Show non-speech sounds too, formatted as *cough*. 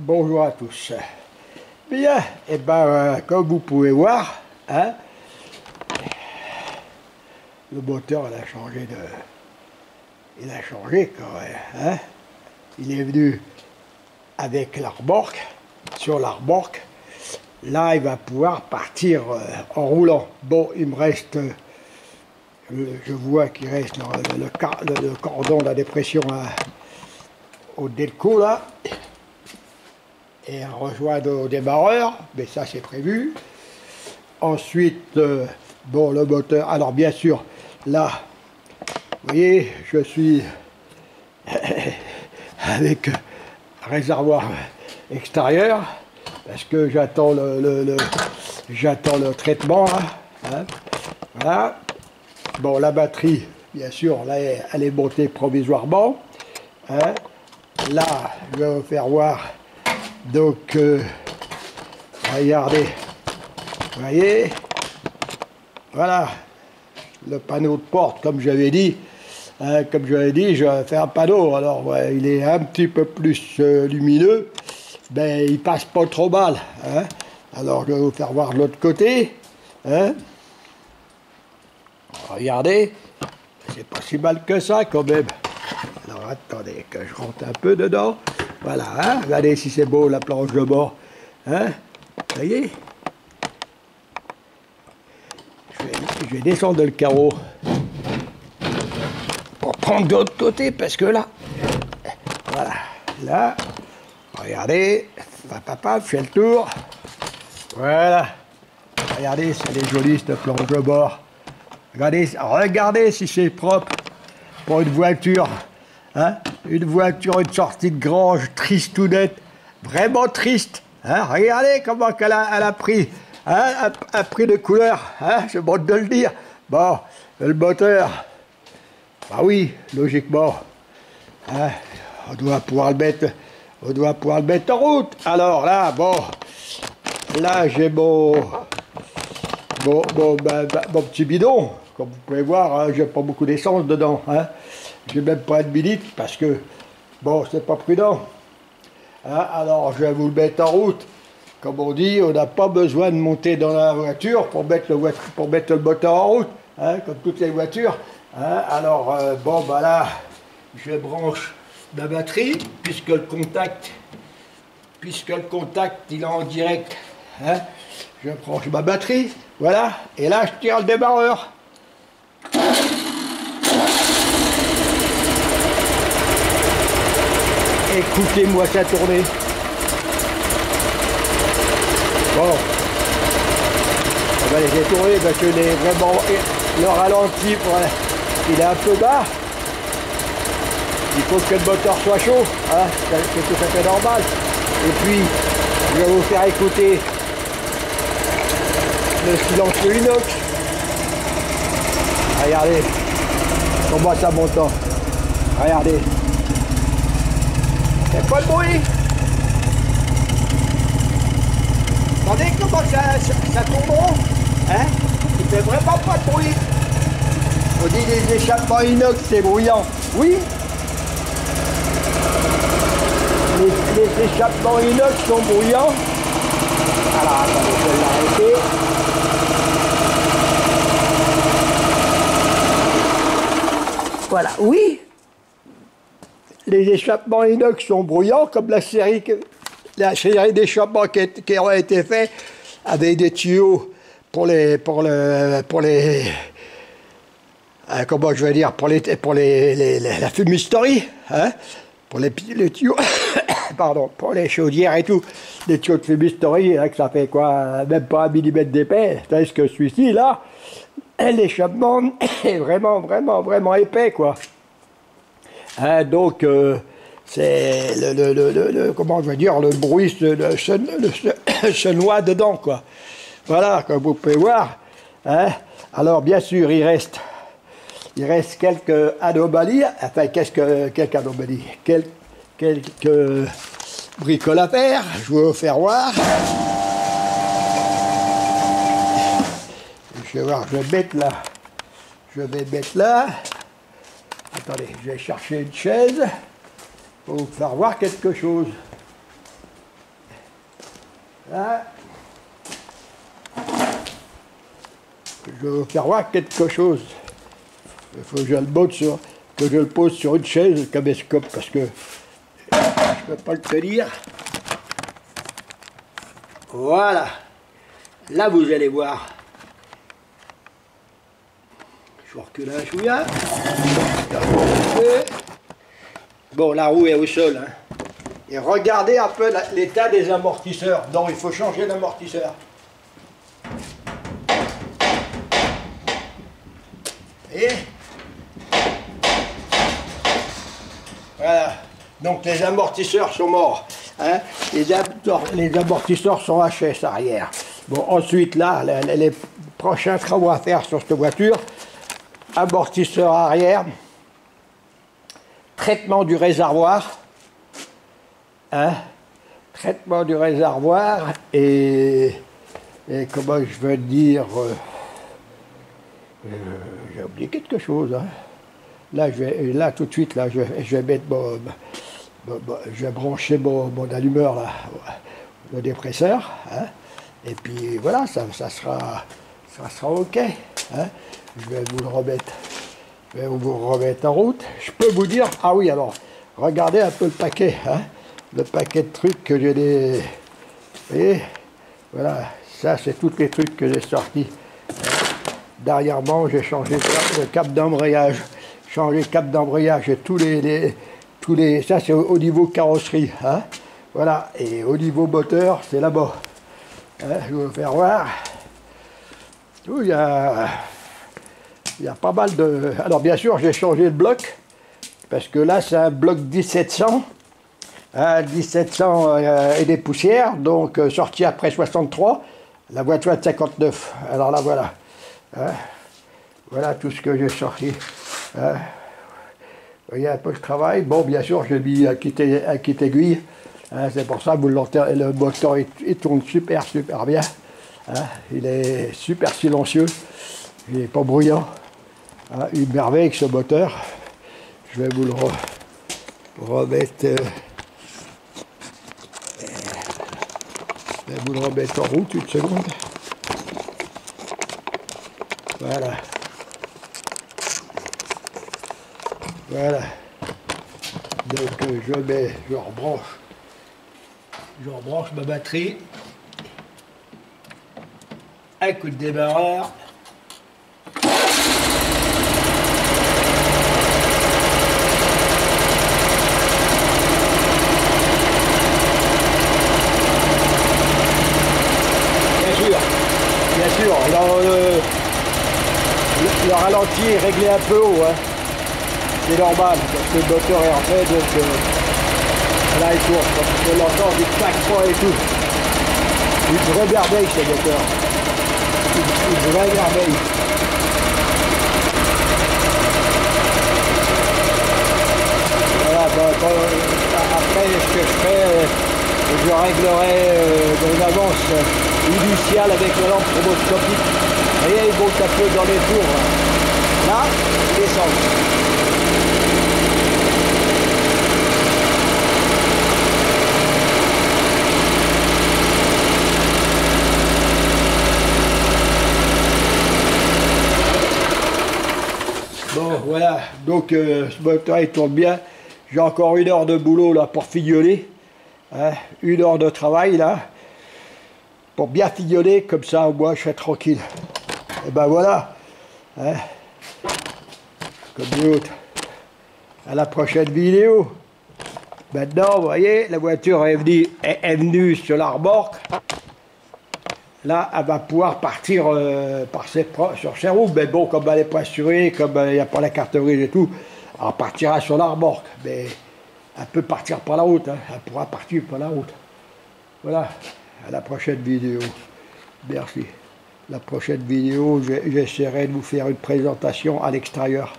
bonjour à tous. Bien, et ben, euh, comme vous pouvez voir, hein, le moteur il a changé de. Il a changé quand même. Hein. Il est venu avec l'arborque, sur l'arborque. Là, il va pouvoir partir euh, en roulant. Bon, il me reste. euh, je vois qu'il reste le, cordon de la dépression à- au Delco là et rejoindre au démarreur, mais ça c'est prévu. Ensuite, euh, bon, le moteur. Alors bien sûr, là, vous voyez, je suis *laughs* avec réservoir extérieur parce que j'attends le, j'attends le traitement. là, hein. Voilà. Bon, la batterie, bien sûr, là, elle est montée provisoirement. hein. Là, je vais vous faire voir. Donc, euh, regardez. Vous voyez? Voilà. Le panneau de porte, comme j'avais dit. hein, comme j'avais dit, je faire un panneau. Alors, il est un petit peu plus euh, lumineux. Ben, il passe pas trop mal. hein. Alors, je vais vous faire voir l'autre côté. hein. Regardez. C'est pas si mal que ça, quand même. Alors attendez que je rentre un peu dedans. Voilà, hein, regardez si c'est beau la planche de bord. Hein Vous voyez je vais, je vais descendre le carreau pour prendre de l'autre côté parce que là, voilà, là, regardez, papa, fais le tour. Voilà, regardez, c'est est joli cette planche de bord. Regardez, regardez si c'est propre pour une voiture. Hein? Une voiture, une sortie de grange, triste ou nette. Vraiment triste. Hein? Regardez comment qu'elle a, elle a pris. Hein? A, pris de couleur. Hein? C'est bon de le dire. Bon, le moteur? Bah oui, logiquement. On doit pouvoir le mettre. On doit pouvoir le mettre en route. Alors là, bon. Là, j'ai mon. Ben, mon petit bidon, comme vous pouvez voir, hein, j'ai pas beaucoup d'essence dedans. Hein. J'ai même pas de litre parce que, bon, c'est pas prudent. Hein, alors, je vais vous le mettre en route. Comme on dit, on n'a pas besoin de monter dans la voiture pour mettre le, moteur en route, hein, comme toutes les voitures. hein. Alors, euh, bon, bah là, je branche ma batterie, puisque le contact puisque le contact il est en direct, je branche ma batterie, voilà, et là je tire le démarreur. Écoutez-moi ça tourner. Bon, on va laisser tourner parce que les, vraiment, le ralenti, il est un peu bas. Il faut que le moteur soit chaud, hein, c'est tout à fait normal. Et puis, je vais vous faire écouter le silencieux inox. Regardez comment ça monte. Regardez. C'est pas de bruit. Attendez comment ça, ça, ça tourne rond. Hein? Il fait vraiment pas de bruit. On dit les échappements inox, c'est bruyant. Oui, les, les échappements inox sont bruyants. Alors attendez, je vais l'arrêter. Voilà, oui. Les échappements inox sont bruyants, comme la série, la série d'échappements qui, qui ont été faits avec des tuyaux pour les, pour le, pour les, euh, comment je vais dire, pour, les, pour les, la fumisterie, hein, pour les tuyaux, *coughs* pardon, pour les chaudières et tout, les tuyaux de fumisterie, hein, que ça fait quoi, même pas un millimètre d'épais, tandis que celui-ci, là, *coughs* l'échappement *coughs* est vraiment, vraiment, vraiment épais, quoi. Hein, donc, euh, c'est le, bruit le- noie dedans. Voilà, comme vous pouvez voir. hein. Alors, bien sûr, il reste, il reste quelques anomalies. Enfin, qu'est-ce que, quelques anomalies? Quel- Quelques bricoles à faire. Je vais vous faire voir. Je vais voir, je vais mettre là. Je vais mettre là. Attendez, je vais chercher une chaise pour vous faire voir quelque chose. Là. Je vais vous faire voir quelque chose. Il faut que je le sur, que je le pose sur une chaise, le caméscope, parce que je ne peux pas le tenir. Voilà. Là, vous allez voir. Je recule un chouïa. Bon, la roue est au sol. Hein. Et regardez un peu l'état des amortisseurs. Non, il faut changer d'amortisseur. Et voilà. Donc les amortisseurs sont morts. Hein. Les, les, amortisseurs sont HS arrière. Bon, ensuite là, les, prochains travaux à faire sur cette voiture, amortisseur arrière, traitement du réservoir, hein, traitement du réservoir et, comment je veux dire, euh, euh, j'ai oublié quelque chose. Hein. Là, je vais, là, tout de suite, là, je, vais mettre je vais brancher mon, allumeur là, le dépresseur. Hein. et puis voilà, ça, ça, sera, ça sera OK. Hein. je vais vous le remettre. Je vais vous remettre en route. Je peux vous dire, ah oui, alors, regardez un peu le paquet. Hein, le paquet de trucs que j'ai des. Vous voyez Voilà, ça, c'est tous les trucs que j'ai sortis. Derrière moi, j'ai changé le cap d'embrayage. Changé le cap d'embrayage et tous les, tous les. Ça, c'est au, niveau carrosserie. Hein voilà, et au niveau moteur, c'est là-bas. Hein, je vais vous faire voir. il y a il y a pas mal de... Alors bien sûr, j'ai changé le bloc, parce que là, c'est un bloc 1700, 1700 euh, et des poussières, donc euh, sorti après 63, la voiture de 59. Alors là, voilà. Hein. voilà tout ce que j'ai sorti. Hein. Vous voyez un peu le travail. Bon, bien sûr, j'ai mis un kit, aiguille. Hein, c'est pour ça que le moteur, il, tourne super, super bien. il est super silencieux. Il n'est pas bruyant. Ah, une merveille ce moteur. Je vais vous le remettre. Euh, je vais vous le remettre en route une seconde. Voilà. Voilà. Donc euh, je mets, je rebranche, je rebranche ma batterie. Un coup de démarreur. le, ralenti est réglé un peu haut. Hein. C'est normal, parce que le moteur est en fait, donc euh, là il tourne. On peut l'entendre du claquement et tout. Une vraie merveille ce moteur. Une, une vraie merveille. Voilà, après ce que je fais, euh, je réglerai euh, dans avance initial avec la lampe stroboscopique. Et ils vont taper dans les tours. Là, ils descendent. Bon, voilà, donc euh, ce moteur il tourne bien. J'ai encore une heure de boulot là pour fignoler. Hein. une heure de travail là pour bien fignoler, comme ça au moins je serai tranquille. Et ben voilà, hein. À la prochaine vidéo. Maintenant, vous voyez, la voiture est venue, est, venue sur la remorque. Là, elle va pouvoir partir euh, par ses, sur ses roues. Mais bon, comme elle n'est pas assurée, comme euh, il n'y a pas la carte grise et tout, elle partira sur la remorque. Mais elle peut partir par la route. Hein. Elle pourra partir par la route. Voilà à la prochaine vidéo. Merci. La prochaine vidéo, j'essaierai de vous faire une présentation à l'extérieur.